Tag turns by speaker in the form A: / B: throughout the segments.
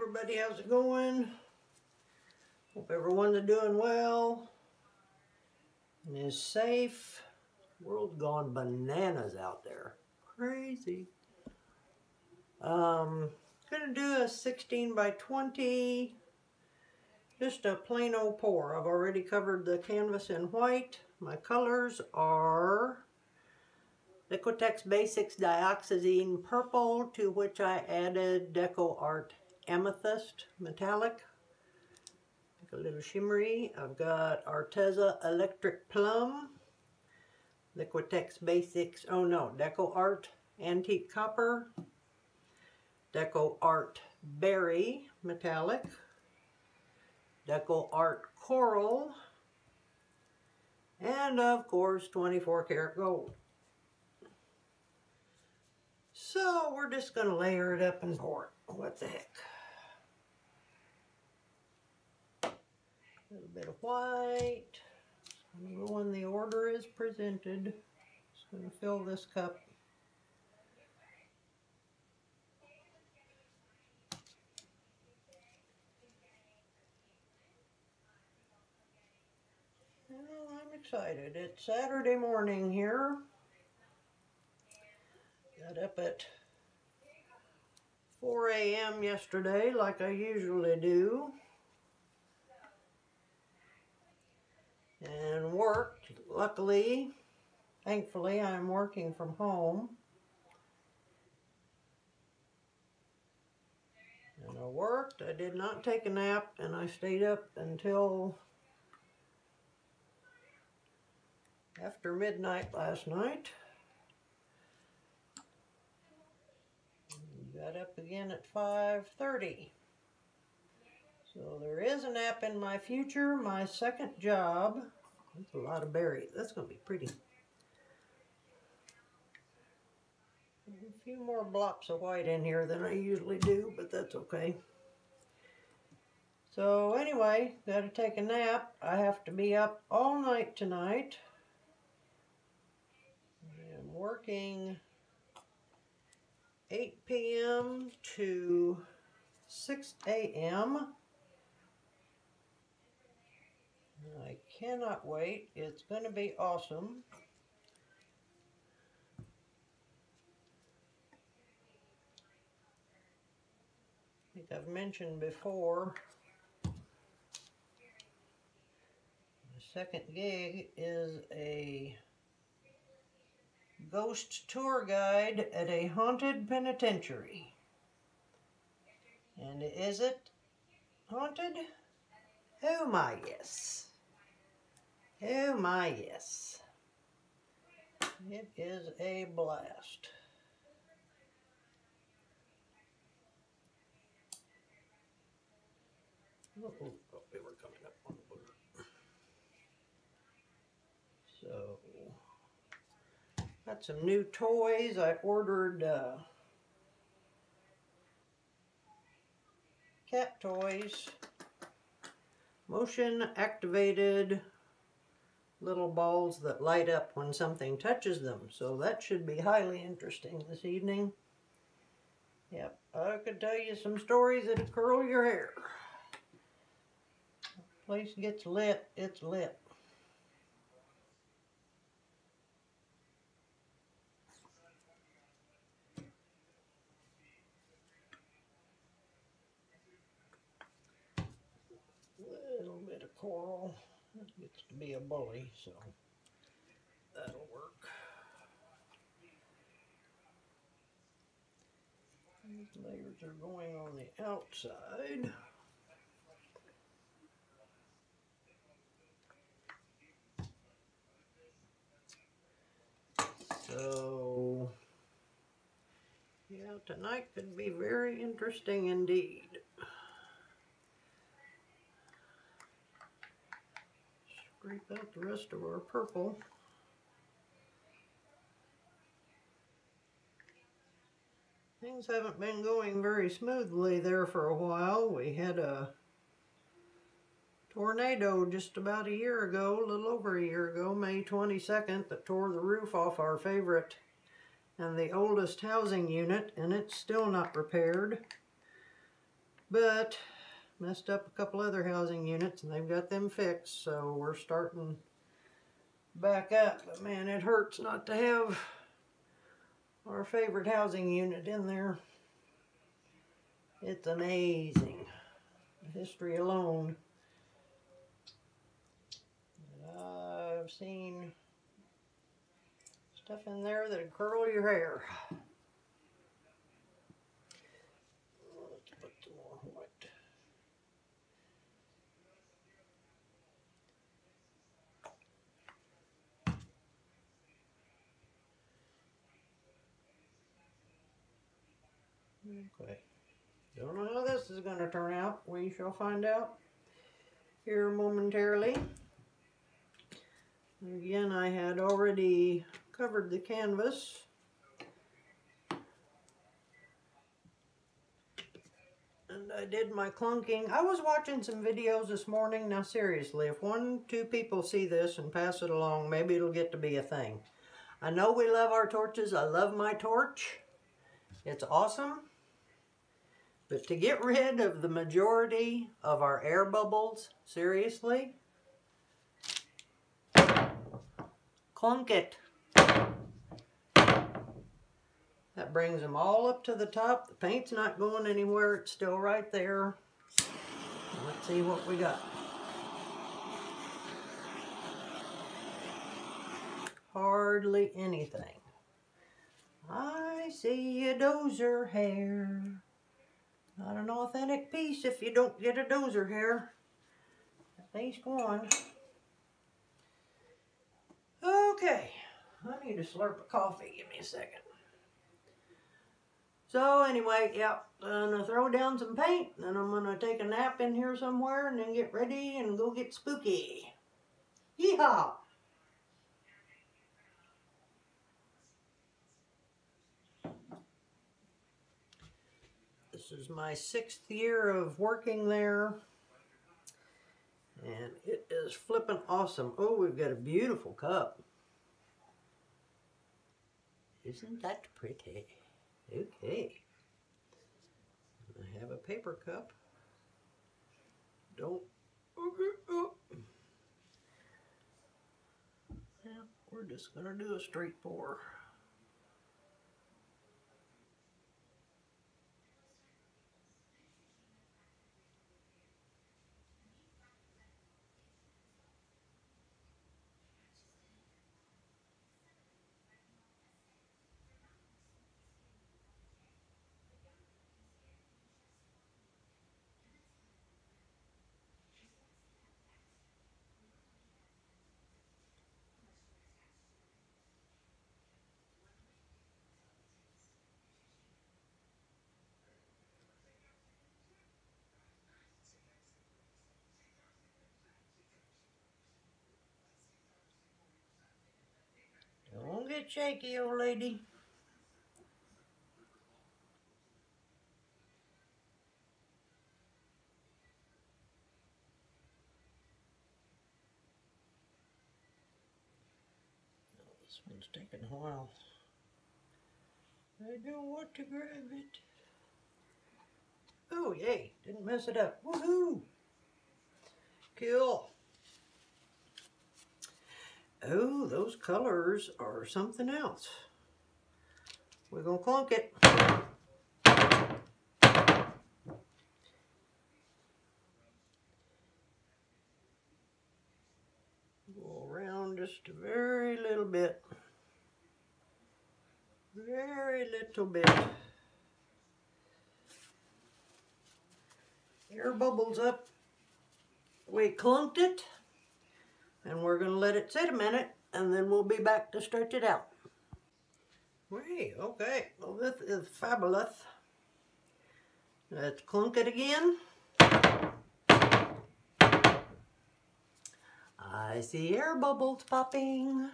A: everybody. How's it going? Hope everyone's doing well and is safe. World gone bananas out there. Crazy. Um, gonna do a 16 by 20. Just a plain old pour. I've already covered the canvas in white. My colors are Liquitex Basics Dioxazine Purple, to which I added Deco Art Amethyst Metallic. a little shimmery. I've got Arteza Electric Plum, Liquitex Basics, oh no, Deco Art Antique Copper, Deco Art Berry Metallic, Deco Art Coral, and of course 24 karat gold. So we're just going to layer it up and pour it. What the heck. A little bit of white. I'm go in the order is presented. Just going to fill this cup. Well, I'm excited. It's Saturday morning here. Got up at 4 a.m. yesterday like I usually do. And worked. Luckily, thankfully, I'm working from home. And I worked, I did not take a nap, and I stayed up until after midnight last night. Got up again at 5.30. So there is a nap in my future. My second job. That's a lot of berries. That's going to be pretty. A few more blobs of white in here than I usually do, but that's okay. So anyway, got to take a nap. I have to be up all night tonight. I'm working 8 p.m. to 6 a.m. I cannot wait. It's going to be awesome. I think I've mentioned before, the second gig is a ghost tour guide at a haunted penitentiary. And is it haunted? Oh my yes. Oh my yes. It is a blast. Oh, oh, oh, they were coming up on the board. So Got some new toys. I ordered uh, cat toys. Motion activated little balls that light up when something touches them. So that should be highly interesting this evening. Yep, I could tell you some stories that'd curl your hair. Place gets lit, it's lit. coral. It gets to be a bully, so that'll work. These layers are going on the outside. So, yeah, tonight could be very interesting indeed. scrape out the rest of our purple. Things haven't been going very smoothly there for a while. We had a tornado just about a year ago, a little over a year ago, May 22nd, that tore the roof off our favorite and the oldest housing unit, and it's still not repaired. But messed up a couple other housing units and they've got them fixed. So we're starting back up. But man, it hurts not to have our favorite housing unit in there. It's amazing. History alone. I've seen stuff in there that'd curl your hair. Let's put some more white. Okay. Don't know how this is going to turn out. We shall find out here momentarily. Again, I had already covered the canvas. And I did my clunking. I was watching some videos this morning. Now seriously, if one, two people see this and pass it along, maybe it'll get to be a thing. I know we love our torches. I love my torch. It's awesome. But to get rid of the majority of our air bubbles, seriously, clunk it. That brings them all up to the top. The paint's not going anywhere. It's still right there. Let's see what we got. Hardly anything. I see a dozer hair. Not an authentic piece if you don't get a dozer hair. At least one. Okay, I need to slurp a coffee. Give me a second. So anyway, yep, I'm gonna throw down some paint, and I'm gonna take a nap in here somewhere, and then get ready and go get spooky. Yeehaw! This is my sixth year of working there. And it is flipping awesome. Oh, we've got a beautiful cup. Isn't that pretty? Okay. I have a paper cup. Don't. Oh. Yeah, we're just going to do a straight pour. Don't shaky, old lady. This one's taking a while. I don't want to grab it. Oh, yay. Didn't mess it up. Woohoo! Cool. Oh, those colors are something else. We're going to clunk it. Go around just a very little bit. Very little bit. Air bubbles up. We clunked it. And we're going to let it sit a minute and then we'll be back to stretch it out. Wait, okay. Well, this is fabulous. Let's clunk it again. I see air bubbles popping.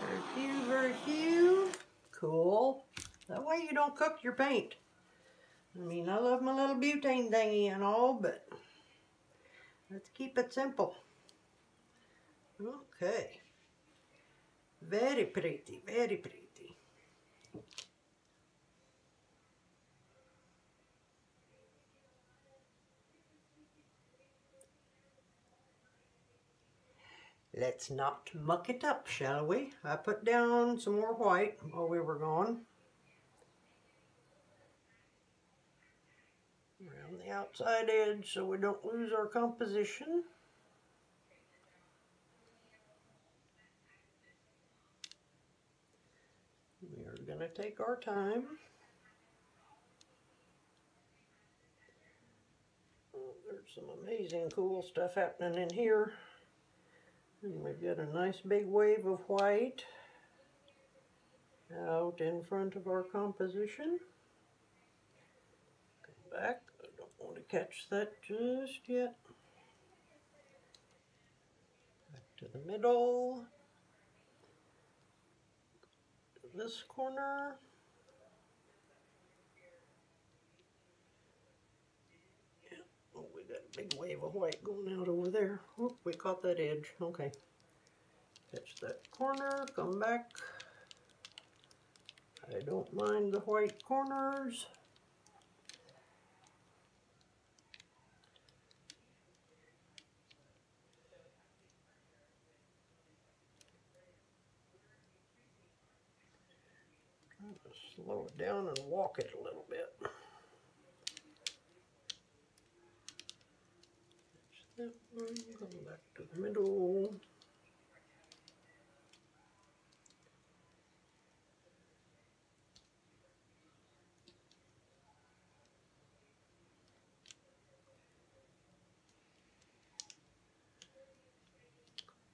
A: Very few, very few. Cool. That way you don't cook your paint. I mean, I love my little butane thingy and all, but Let's keep it simple. Okay. Very pretty, very pretty. Let's not muck it up, shall we? I put down some more white while we were gone. Outside edge so we don't lose our composition. We are going to take our time. Oh, there's some amazing cool stuff happening in here. And we've got a nice big wave of white out in front of our composition. Back. I don't want to catch that just yet. Back to the middle. This corner. Yeah. Oh, we got a big wave of white going out over there. Oh, we caught that edge. Okay. Catch that corner, come back. I don't mind the white corners. Trying to slow it down and walk it a little bit. that one, come back to the middle.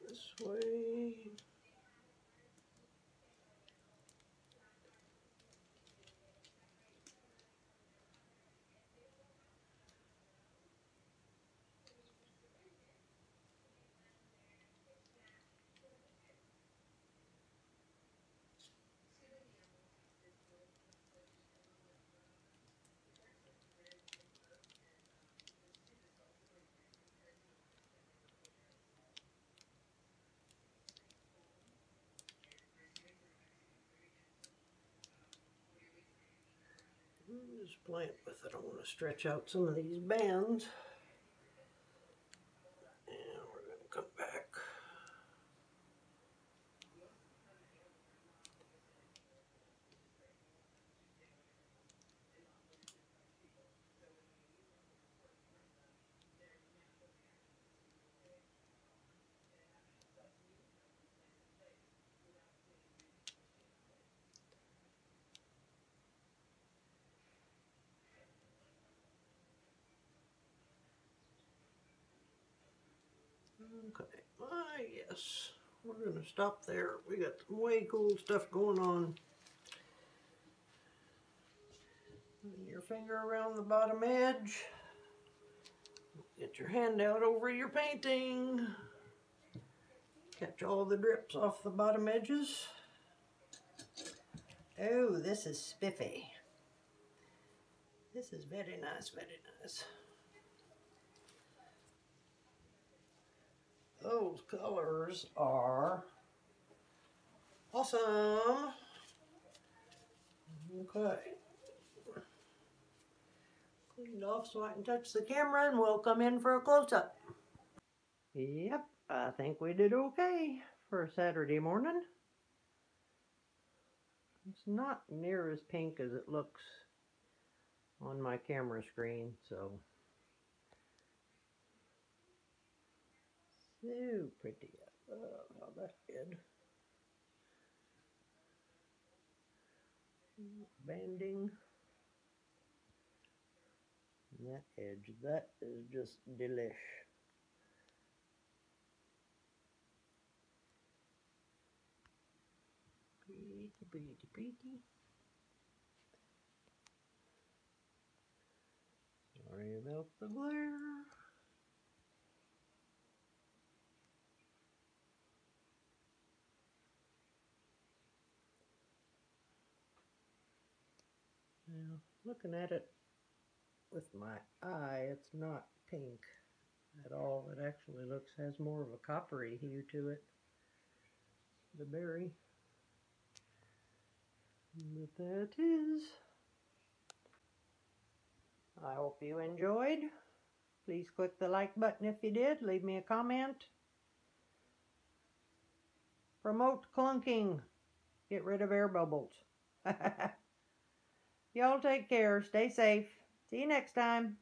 A: This way. Just playing with it. I want to stretch out some of these bands. Okay, ah yes, we're gonna stop there. We got some way cool stuff going on. Run your finger around the bottom edge. Get your hand out over your painting. Catch all the drips off the bottom edges. Oh, this is spiffy. This is very nice, very nice. Those colors are awesome. Okay. Cleaned off so I can touch the camera and we'll come in for a close-up. Yep, I think we did okay for Saturday morning. It's not near as pink as it looks on my camera screen, so So pretty. Uh, I love how that did. Banding. And that edge, that is just delish. Pretty, pretty, pretty. Sorry about the glare. Now, looking at it with my eye, it's not pink at all. It actually looks, has more of a coppery hue to it, the berry. But that is. I hope you enjoyed. Please click the like button if you did. Leave me a comment. Promote clunking. Get rid of air bubbles. Y'all take care. Stay safe. See you next time.